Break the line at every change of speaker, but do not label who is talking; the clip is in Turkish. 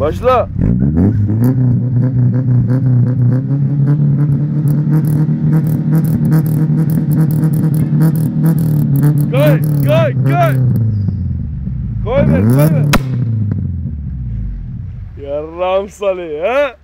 Başla. Koy, koy, koy. Koy ver, koy ver. Yarram Salih ha?